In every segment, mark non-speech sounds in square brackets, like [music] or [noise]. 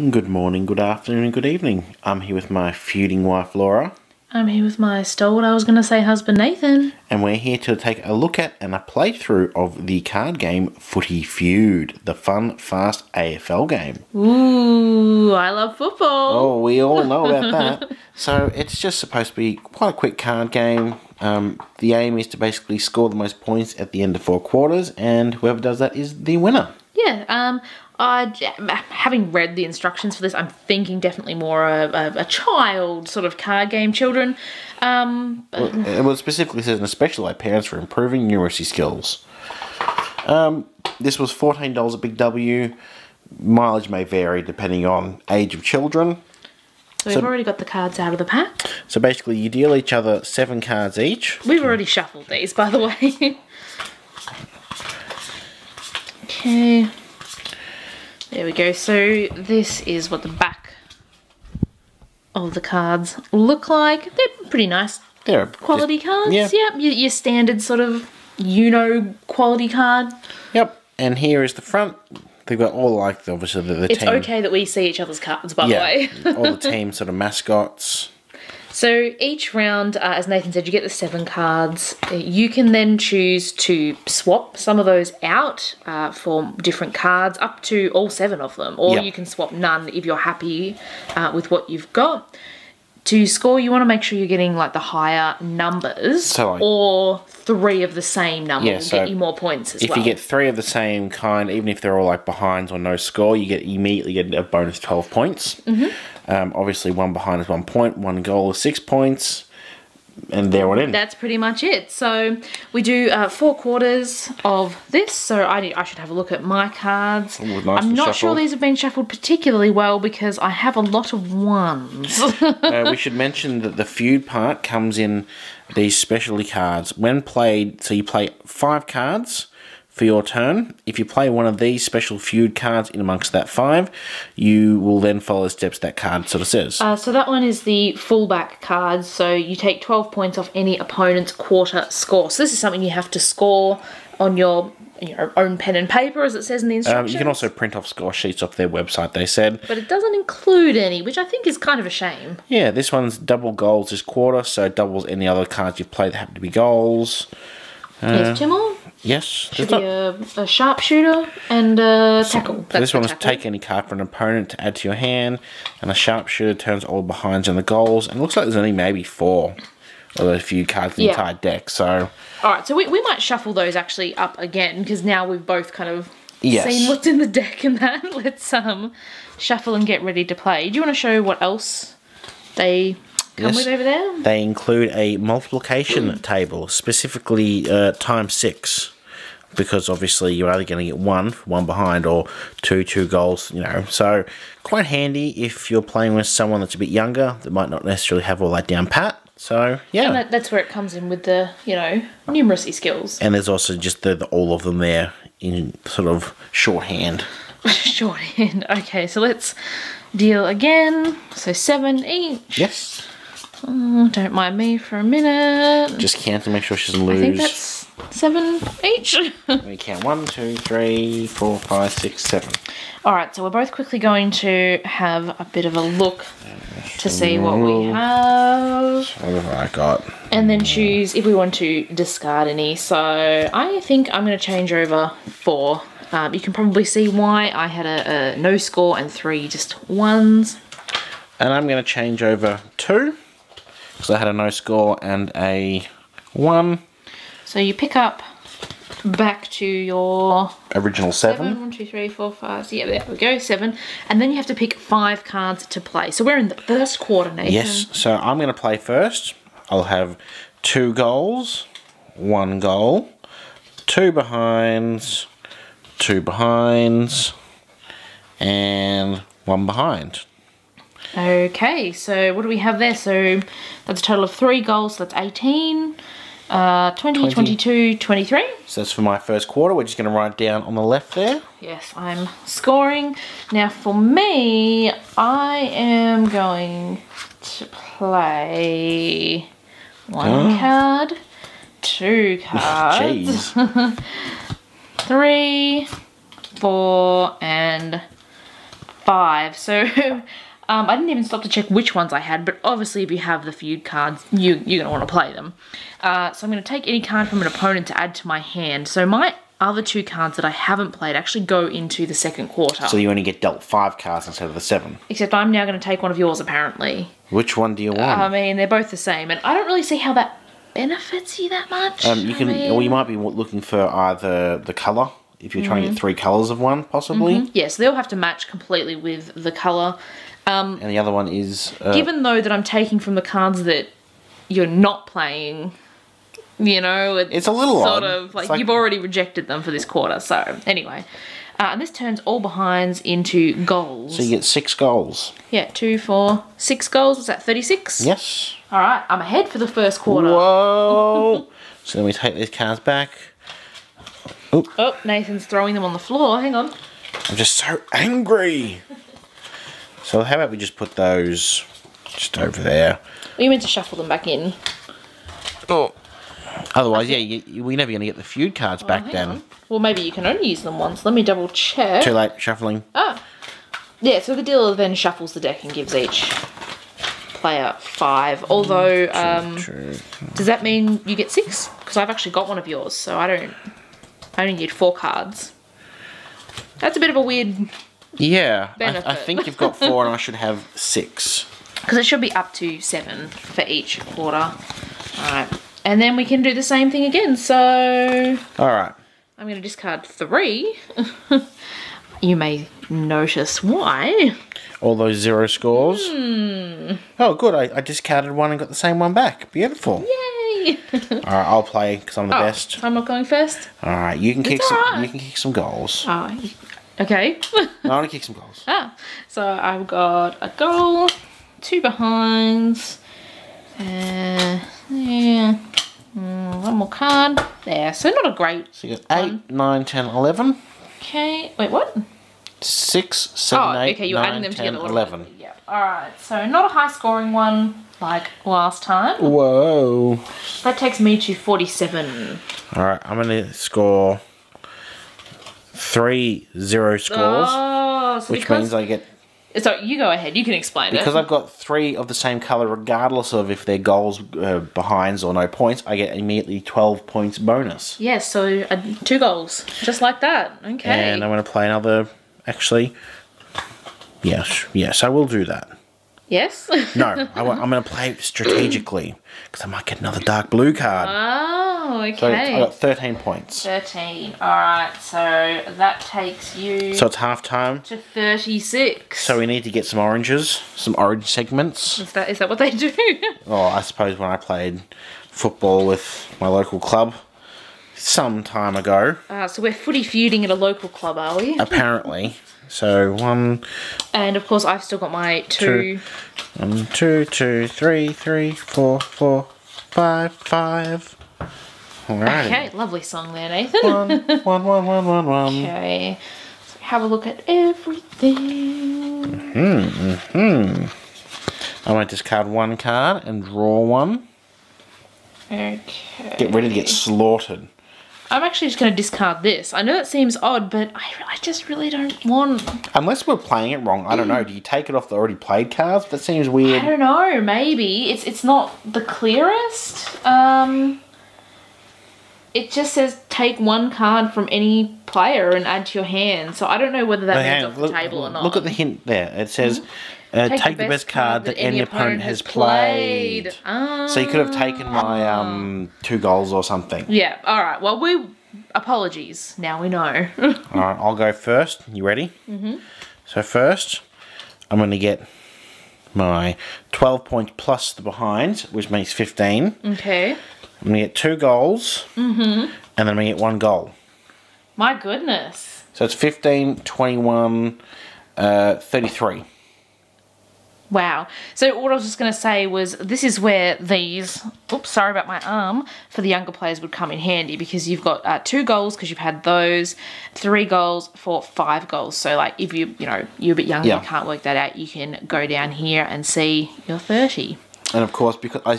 Good morning, good afternoon, and good evening. I'm here with my feuding wife Laura, I'm here with my stalwart, I was going to say husband Nathan. and we're here to take a look at and a playthrough of the card game Footy Feud, the fun, fast AFL game. Ooh, I love football. Oh, we all know about [laughs] that. So it's just supposed to be quite a quick card game. Um, the aim is to basically score the most points at the end of four quarters, and whoever does that is the winner. Yeah, um, I, having read the instructions for this, I'm thinking definitely more of a, a child sort of card game, children. Um, but Well, it was specifically says, and especially like parents for improving numeracy skills. Um, this was fourteen dollars at Big W. Mileage may vary depending on age of children. so we've so- already got the cards out of the pack. So basically, you deal each other seven cards each. We've already shuffled these, by the way. [laughs] okay. There we go. So this is what the back of the cards look like. They're pretty nice They're quality just- cards. Yeah. Yep, your, your standard sort of you know quality card. Yep. And here is the front. They've got all like the, obviously the, the It's team. okay that we see each other's cards, by Yeah. the way. all the [laughs] team sort of mascots. So each round, uh, as Nathan said, you get the seven cards. You can then choose to swap some of those out uh, for different cards, up to all seven of them, or Yep. you can swap none if you're happy uh, with what you've got. To score, you want to make sure you're getting like the higher numbers, So, like- or three of the same number Yeah, will so get you more points as If well. If you get three of the same kind, even if they're all like behinds or no score, you get immediately get a bonus twelve points. Mm-hmm. Um, obviously, one behind is one point, one goal is six points, and there it in. that's pretty much it. So we do uh, four quarters of this. So I need, I should have a look at my cards. Ooh, nice I'm not sure these have been shuffled particularly well because I have a lot of ones. [laughs] uh, we [laughs] should mention that the feud part comes in these specialty cards. When played, so you play five cards for your turn. If you play one of these special feud cards in amongst that five, you will then follow the steps that card sort of says. uh, so that one is the fullback card. So you take 12 points off any opponent's quarter score. So this is something you have to score on your, your own pen and paper, as it says in the Um, instructions. you can also print off score sheets off their website, they said. But it doesn't include any, which I think is kind of a shame. Yeah, this one's double goals this quarter, so doubles any other cards you've played that happen to be goals. Here's two more. Yes, Should be a, a sharpshooter and a tackle. So this the one is tackle. take any card from an opponent to add to your hand, and a sharpshooter turns all behinds and the goals. And it looks like there's only maybe four of those feud cards in the entire deck. So All right, so we, we might shuffle those actually up again because now we've both kind of Yes. seen what's in the deck and that. [laughs] Let's um shuffle and get ready to play. Do you want to show what else they come Yes. with over there? they include a multiplication table, specifically uh, times six. Because obviously you're either going to get one, one behind, or two, two goals, you know. So, quite handy if you're playing with someone that's a bit younger that might not necessarily have all that down pat. So, yeah. And that, that's where it comes in with the you know numeracy skills. And there's also just the, the all of them there in sort of shorthand. [laughs] Shorthand. Okay, so let's deal again. So seven each. Yes. Oh, don't mind me for a minute. Just count to make sure she doesn't lose. I think that's seven each. [laughs] We count one, two, three, four, five, six, seven. All right, so we're both quickly going to have a bit of a look to see what we have, What have I got? and then choose if we want to discard any. So I think I'm going to change over four. Um, you can probably see why I had a, a no score and three just ones. And I'm going to change over two. Because I had a no score and a one. So you pick up back to your Original seven. seven. One, two, three, four, five. So yeah, there we go, seven. And then you have to pick five cards to play. So we're in the first quarter, Nathan. Yes. So I'm going to play first. I'll have two goals, one goal, two behinds, two behinds, and one behind. Okay, so what do we have there? So that's a total of three goals, so that's 18, uh, 20, 20. 22, 23. So that's for my first quarter. We're just going to write down on the left there. Yes, I'm scoring. Now for me, I am going to play one card, two [laughs] cards, [laughs] three, four, and five. So um, I didn't even stop to check which ones I had, but obviously if you have the feud cards, you, you're going to want to play them. Uh, so I'm going to take any card from an opponent to add to my hand. So my other two cards that I haven't played actually go into the second quarter. So you only get dealt five cards instead of the seven. Except I'm now going to take one of yours apparently. Which one do you want? I mean, they're both the same, and I don't really see how that benefits you that much. Um, you I can, mean- or you might be looking for either the color if you're trying to Mm-hmm. get three colors of one, possibly, Yeah, so they'll have to match completely with the colour. and the other one is uh, Given though that I'm taking from the cards that you're not playing, you know, it's, It's a little sort odd. of like, like- you've already rejected them for this quarter. So anyway, uh, and this turns all behinds into goals. so you get six goals. yeah, two, four, six goals. Is that thirty-six? Yes. All right, I'm ahead for the first quarter. Whoa! [laughs] so then we take these cards back. Oh, Nathan's throwing them on the floor. Hang on. I'm just so angry. So how about we just put those just over there? You meant to shuffle them back in. Oh. Otherwise, yeah, you, you, we're never going to get the feud cards back Oh, Hang then. on. Well, maybe you can only use them once. Let me double check. Too late shuffling. Ah. Yeah, so the dealer then shuffles the deck and gives each player five. Although, um, True. does that mean you get six? Because I've actually got one of yours, so I don't. I only need four cards. That's a bit of a weird. Yeah, I, I think you've got four, and I should have six. [laughs] Because it should be up to seven for each quarter. Alright. And then we can do the same thing again. So All right. I'm going to discard three. [laughs] you may notice why. All those zero scores. Hmm. Oh, good. I, I discarded one and got the same one back. Beautiful. Yay! [laughs] All right, I'll play because I'm the Oh, best. I'm not going first. All right, you can kick some. alright. You can kick some goals. Oh, okay. [laughs] I want to kick some goals. ah, so I've got a goal, two behinds, uh, yeah, mm, one more card. There, so not a great. So you got eight, nine, ten, eleven. Okay, wait, what? Six, Oh, seven, eight, okay, you're nine, adding them 10, together. 11. Yeah. All right. So not a high scoring one like last time. Whoa. That takes me to forty-seven. All right, I'm going to score three zero scores, Oh, so which because means I get so you go ahead. You can explain because it. Because I've got three of the same color, regardless of if they're goals, uh, behinds, or no points. I get immediately twelve points bonus, Yes. so uh, two goals, just like that. Okay. and I'm going to play another. Actually, yes, yes, I will do that. yes. No, I, am going to play strategically because I might get another dark blue card. [laughs] oh, okay. So I got 13 points. 13. Alright, so that takes you So it's half time. to 36. So we need to get some oranges, some orange segments. is that is that what they do? [laughs] Oh, I suppose when I played football with my local club some time ago, uh, so we're footy feuding at a local club, are we? apparently. So one, And of course, I've still got my two. one, two, two, three, three, four, four, five, five. Okay, lovely song there, Nathan. One, one, [laughs] one, one, one, one. Okay, so have a look at everything. Hmm. Hmm. I might discard one card and draw one. Okay. Get ready to get slaughtered. I'm actually just going to discard this. I know that seems odd, but I, I just really don't want. Unless we're playing it wrong, I don't know. Do you take it off the already played cards? That seems weird. I don't know. Maybe it's it's not the clearest. Um, it just says take one card from any player and add to your hand. So I don't know whether that means off the look, table or not. look at the hint there. It says, uh, take, the best card that any opponent has played. Ah. So you could have taken my um, two goals or something. Yeah. All right. Well, we apologies. Now we know. [laughs] All right, I'll go first. You ready? Mm-hmm. So first, I'm going to get my 12 points plus the behind, which makes 15. okay. I'm going to get two goals, mm-hmm. and then I'm going to get one goal. My goodness. So it's 15, 21, uh, 33. Wow. So what I was just going to say was this is where these, oops, sorry about my arm, for the younger players would come in handy because you've got uh, two goals because you've had those, three goals for five goals. So like if you, you know, you're a bit younger, Yeah. you can't work that out, you can go down here and see your 30. And of course, because I,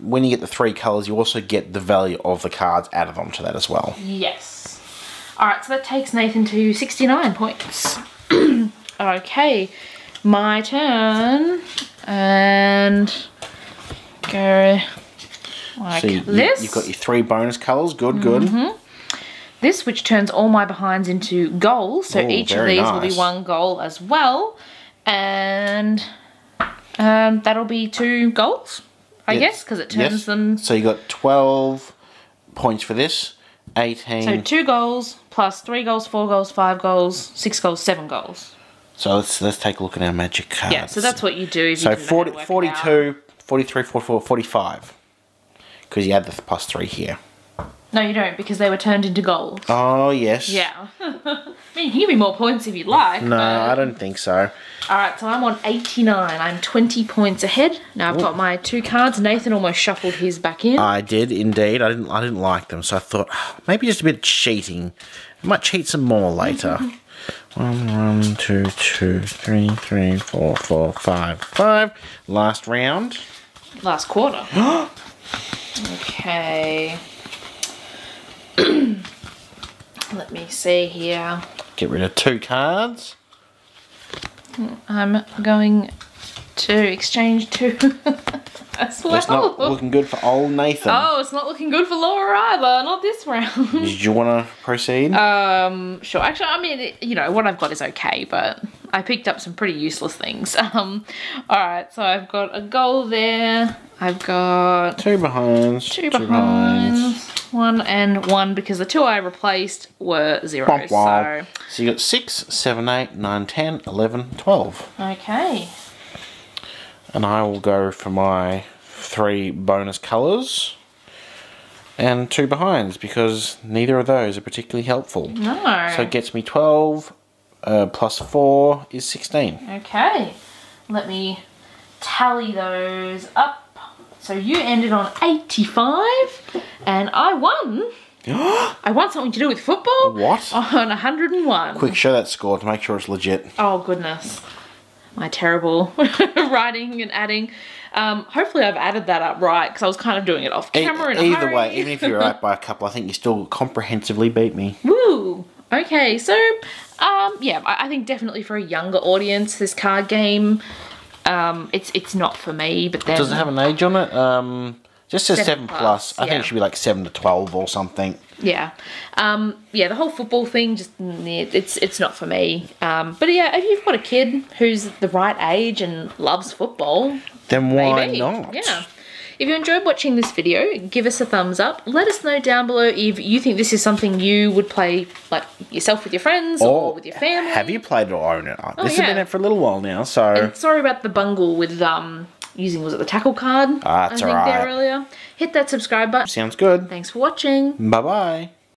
when you get the three colours, you also get the value of the cards added onto that as well. Yes. All right, so that takes Nathan to 69 points. [clears throat] Okay, my turn. And go like So you, this. have got your three bonus colours. Good, good. Mm-hmm. this, which turns all my behinds into goals. So Ooh, each of these will be one goal as well. And um, that'll be two goals, I Yes. guess, because it turns Yes. them. So you got 12 points for this. 18. So two goals plus three goals, four goals, five goals, six goals, seven goals. So let's let's take a look at our magic cards. Yeah, so that's what you do. If So you didn't know how to 40, 42, 43, 44, 45. Because you add the plus three here. No, you don't, because they were turned into goals. Oh, yes. Yeah. [laughs] I mean, you can give me more points if you'd like. No, but- I don't think so. Alright, so I'm on 89. I'm 20 points ahead. Now I've got my two cards. Nathan almost shuffled his back in. I did indeed. I didn't. I didn't like them, so I thought "Ah, maybe just a bit of cheating. I might cheat some more later. [laughs] one, one, two, two, three, three, four, four, five, five. Last round. Last quarter. [gasps] okay. [clears throat] Let me see here. Get rid of two cards. I'm going to exchange two [laughs] as well. That's not looking good for old Nathan. oh, it's not looking good for Laura either. Not this round. Did you want to proceed? Um, sure. Actually, I mean, you know, what I've got is okay, but I picked up some pretty useless things. [laughs] Um, all right, so I've got a goal there. I've got two behinds. two behinds, one and one because the two I replaced were zero. Womp womp. So So you got 6, 7, 8, 9, 10, 11, 12. okay, And I will go for my three bonus colours and two behinds because neither of those are particularly helpful. no. So it gets me 12 uh, plus 4 is 16. okay, let me tally those up. So you ended on 85, and I won. [gasps] I want something to do with football. What? On 101. Quick, show that score to make sure it's legit. Oh goodness, my terrible [laughs] writing and adding. Um, hopefully, I've added that up right because I was kind of doing it off E- camera. in a either hurry. way, even if you're right [laughs] by a couple, I think you still comprehensively beat me. Woo! Okay, so um, yeah, I, I think definitely for a younger audience, this card game, um, it's it's not for me. But then Does it have an age on it? Um, just says Seven 7 plus. plus, I think it should be like 7 to 12 or something. yeah, um, yeah, the whole football thing just mm, it's it's not for me. Um, but yeah, if you've got a kid who's the right age and loves football, Then why Maybe. not? Yeah. If you enjoyed watching this video, give us a thumbs up. Let us know down below if you think this is something you would play like yourself with your friends or, with your family. Have you played it or own it? Oh, this yeah. has been out for a little while now, so And sorry about the bungle with um using was it the tackle card? Ah, it's I think alright. there earlier. Hit that subscribe button. sounds good. Thanks for watching. Bye bye.